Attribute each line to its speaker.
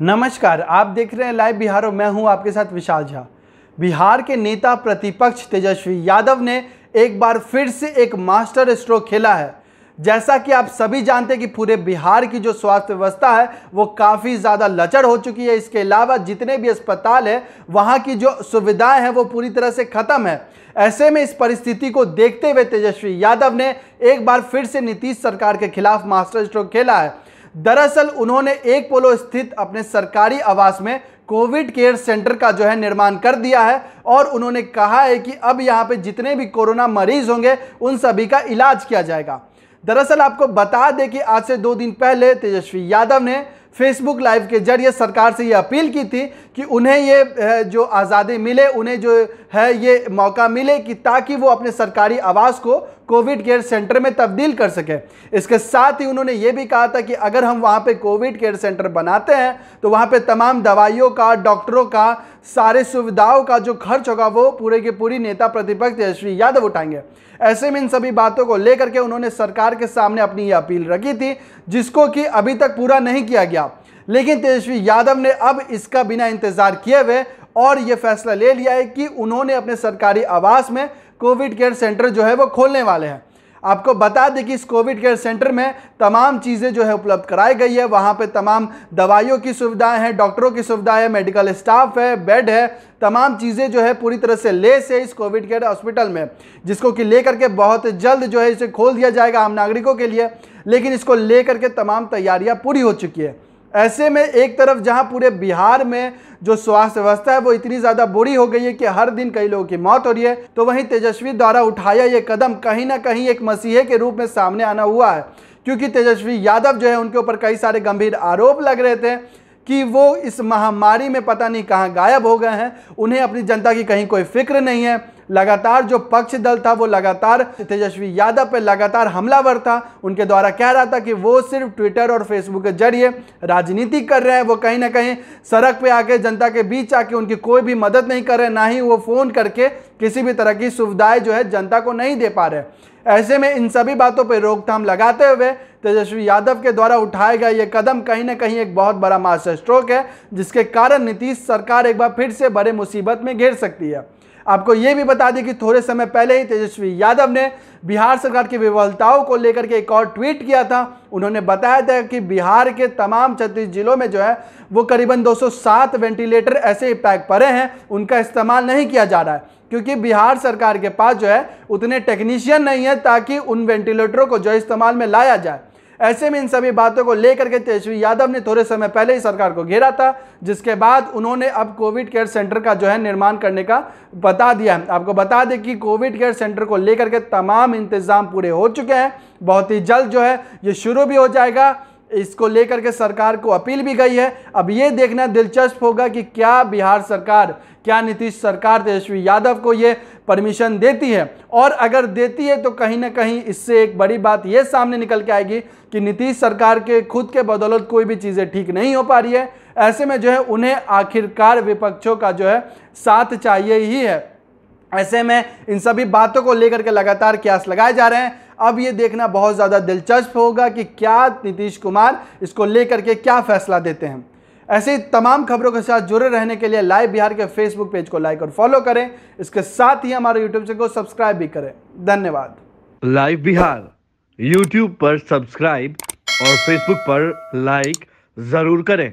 Speaker 1: नमस्कार, आप देख रहे हैं लाइव बिहार और मैं हूँ आपके साथ विशाल झा। बिहार के नेता प्रतिपक्ष तेजस्वी यादव ने एक बार फिर से एक मास्टर स्ट्रोक खेला है। जैसा कि आप सभी जानते हैं कि पूरे बिहार की जो स्वास्थ्य व्यवस्था है, वो काफ़ी ज़्यादा लचड़ हो चुकी है। इसके अलावा जितने भी अस्पताल है, वहाँ की जो सुविधाएँ हैं, वो पूरी तरह से ख़त्म है। ऐसे में इस परिस्थिति को देखते हुए तेजस्वी यादव ने एक बार फिर से नीतीश सरकार के खिलाफ मास्टर स्ट्रोक खेला है। दरअसल उन्होंने एक पोलो स्थित अपने सरकारी आवास में कोविड केयर सेंटर का जो है निर्माण कर दिया है और उन्होंने कहा है कि अब यहाँ पे जितने भी कोरोना मरीज़ होंगे, उन सभी का इलाज किया जाएगा। दरअसल आपको बता दें कि आज से दो दिन पहले तेजस्वी यादव ने फेसबुक लाइव के ज़रिए सरकार से ये अपील की थी कि उन्हें ये जो आज़ादी मिले, उन्हें जो है ये मौका मिले कि ताकि वो अपने सरकारी आवास को कोविड केयर सेंटर में तब्दील कर सके। इसके साथ ही उन्होंने ये भी कहा था कि अगर हम वहाँ पे कोविड केयर सेंटर बनाते हैं तो वहाँ पे तमाम दवाइयों का, डॉक्टरों का सारे सुविधाओं का जो खर्च होगा वो पूरे के पूरी नेता प्रतिपक्ष तेजस्वी यादव उठाएँगे। ऐसे में इन सभी बातों को लेकर के उन्होंने सरकार के सामने अपनी ये अपील रखी थी, जिसको कि अभी तक पूरा नहीं किया गया। लेकिन तेजस्वी यादव ने अब इसका बिना इंतज़ार किए हुए और ये फैसला ले लिया है कि उन्होंने अपने सरकारी आवास में कोविड केयर सेंटर जो है वो खोलने वाले हैं। आपको बता दें कि इस कोविड केयर सेंटर में तमाम चीज़ें जो है उपलब्ध कराई गई है। वहाँ पे तमाम दवाइयों की सुविधाएँ हैं, डॉक्टरों की सुविधाएँ है, मेडिकल स्टाफ है, बेड है, तमाम चीज़ें जो है पूरी तरह से लेस है इस कोविड केयर हॉस्पिटल में, जिसको कि लेकर के बहुत जल्द जो है इसे खोल दिया जाएगा आम नागरिकों के लिए, लेकिन इसको लेकर के तमाम तैयारियाँ पूरी हो चुकी है। ऐसे में एक तरफ़ जहाँ पूरे बिहार में जो स्वास्थ्य व्यवस्था है वो इतनी ज़्यादा बुरी हो गई है कि हर दिन कई लोगों की मौत हो रही है तो वहीं तेजस्वी द्वारा उठाया ये कदम कहीं ना कहीं एक मसीहे के रूप में सामने आना हुआ है। क्योंकि तेजस्वी यादव जो है, उनके ऊपर कई सारे गंभीर आरोप लग रहे थे कि वो इस महामारी में पता नहीं कहाँ गायब हो गए हैं, उन्हें अपनी जनता की कहीं कोई फ़िक्र नहीं है। लगातार जो पक्ष दल था, वो लगातार तेजस्वी यादव पर लगातार हमलावर था। उनके द्वारा कह रहा था कि वो सिर्फ़ ट्विटर और फेसबुक के ज़रिए राजनीति कर रहे हैं। वो कहीं ना कहीं सड़क पे आके, जनता के बीच आके उनकी कोई भी मदद नहीं कर रहे, ना ही वो फ़ोन करके किसी भी तरह की सुविधाएँ जो है जनता को नहीं दे पा रहे। ऐसे में इन सभी बातों पर रोकथाम लगाते हुए तेजस्वी यादव के द्वारा उठाया गया ये कदम कहीं ना कहीं एक बहुत बड़ा मास्टर स्ट्रोक है, जिसके कारण नीतीश सरकार एक बार फिर से बड़े मुसीबत में घेर सकती है। आपको ये भी बता दें कि थोड़े समय पहले ही तेजस्वी यादव ने बिहार सरकार की विफलताओं को लेकर के एक और ट्वीट किया था। उन्होंने बताया था कि बिहार के तमाम छत्तीस जिलों में जो है, वो करीबन 207 वेंटिलेटर ऐसे ही पैक पड़े हैं। उनका इस्तेमाल नहीं किया जा रहा है, क्योंकि बिहार सरकार के पास जो है, उतने टेक्नीशियन नहीं है ताकि उन वेंटिलेटरों को जो इस्तेमाल में लाया जाए। ऐसे में इन सभी बातों को लेकर के तेजस्वी यादव ने थोड़े समय पहले ही सरकार को घेरा था, जिसके बाद उन्होंने अब कोविड केयर सेंटर का जो है निर्माण करने का बता दिया है। आपको बता दें कि कोविड केयर सेंटर को लेकर के तमाम इंतज़ाम पूरे हो चुके हैं। बहुत ही जल्द जो है ये शुरू भी हो जाएगा। इसको लेकर के सरकार को अपील भी गई है। अब ये देखना दिलचस्प होगा कि क्या बिहार सरकार, क्या नीतीश सरकार तेजस्वी यादव को ये परमिशन देती है। और अगर देती है तो कहीं ना कहीं इससे एक बड़ी बात ये सामने निकल के आएगी कि नीतीश सरकार के खुद के बदौलत कोई भी चीज़ें ठीक नहीं हो पा रही है। ऐसे में जो है उन्हें आखिरकार विपक्षों का जो है साथ चाहिए ही है। ऐसे में इन सभी बातों को लेकर के लगातार क्यास लगाए जा रहे हैं। अब ये देखना बहुत ज़्यादा दिलचस्प होगा कि क्या नीतीश कुमार इसको लेकर के क्या फैसला देते हैं। ऐसे तमाम खबरों के साथ जुड़े रहने के लिए लाइव बिहार के फेसबुक पेज को लाइक और फॉलो करें। इसके साथ ही हमारे यूट्यूब चैनल को सब्सक्राइब भी करें। धन्यवाद।
Speaker 2: लाइव बिहार, यूट्यूब पर सब्सक्राइब और फेसबुक पर लाइक ज़रूर करें।